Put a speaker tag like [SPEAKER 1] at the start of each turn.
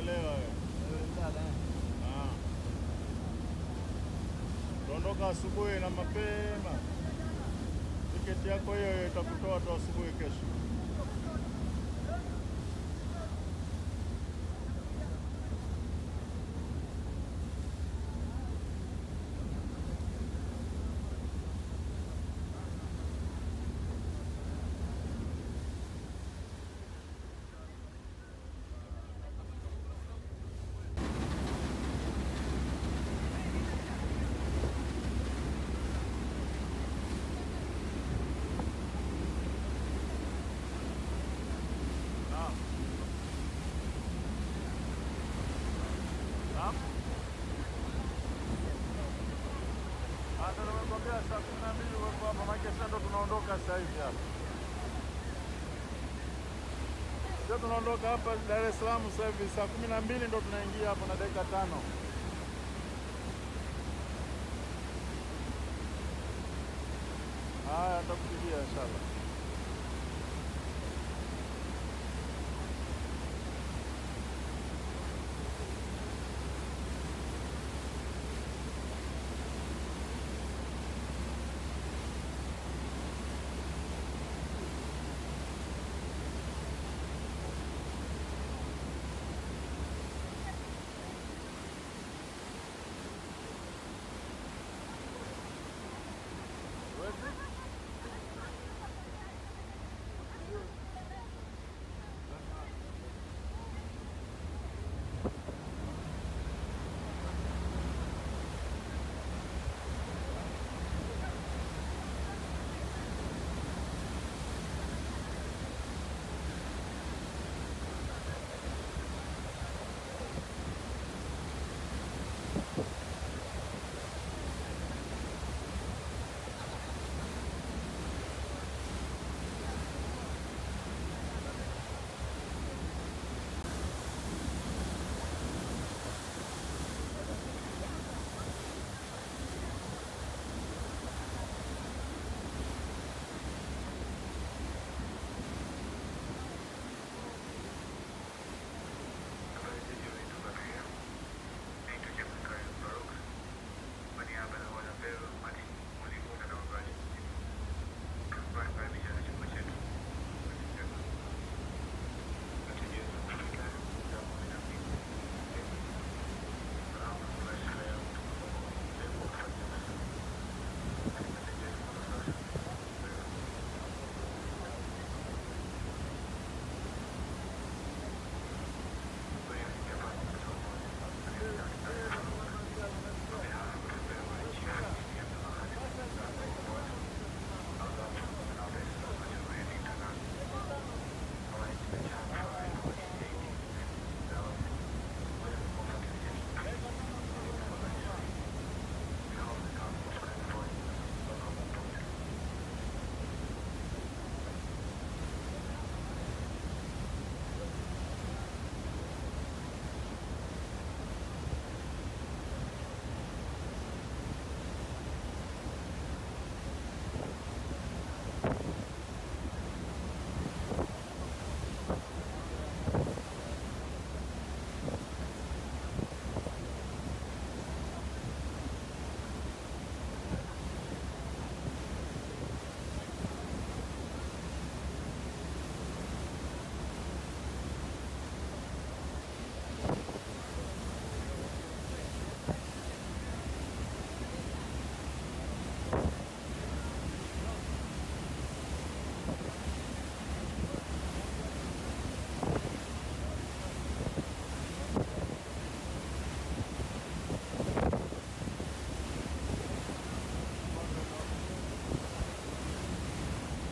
[SPEAKER 1] Umechelewa wewe. Ah. Asubuhi na mapema. Tiketi yako hiyo itakutoa tu asubuhi kesho. Nimekwambia saa kumi na mbili uwepo hapa, maana sasa ndo tunaondoka sasa hivi hapa. Sio tunaondoka hapa Dar es Salaam sasa hivi saa kumi na mbili ndo tunaingia hapo na dakika tano. Haya, atakupigia inshallah.